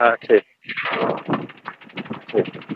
Okay. Okay.